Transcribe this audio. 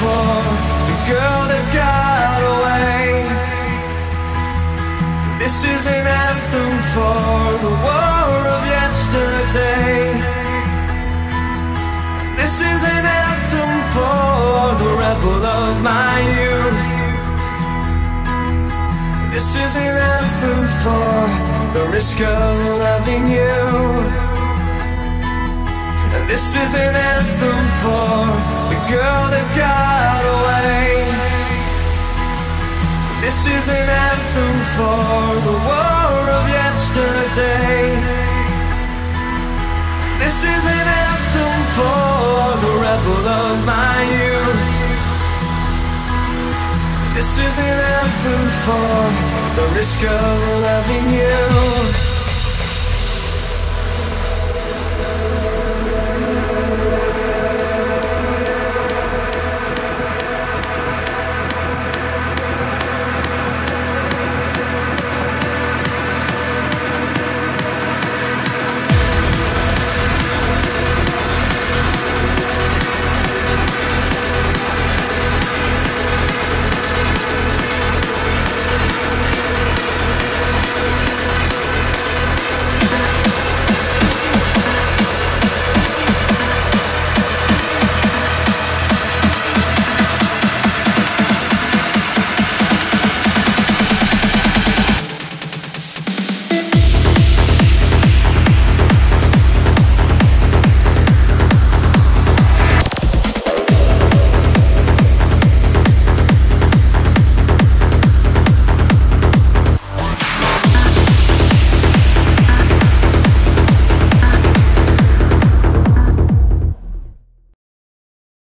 for the girl that got away. This is an anthem for the war of yesterday. This is an anthem for the rebel of my youth. This is an anthem for the risk of loving you. This is an anthem for the girl that got away. This is an anthem for the war of yesterday. This is an anthem for the rebel of my youth. This is an anthem for the risk of loving you.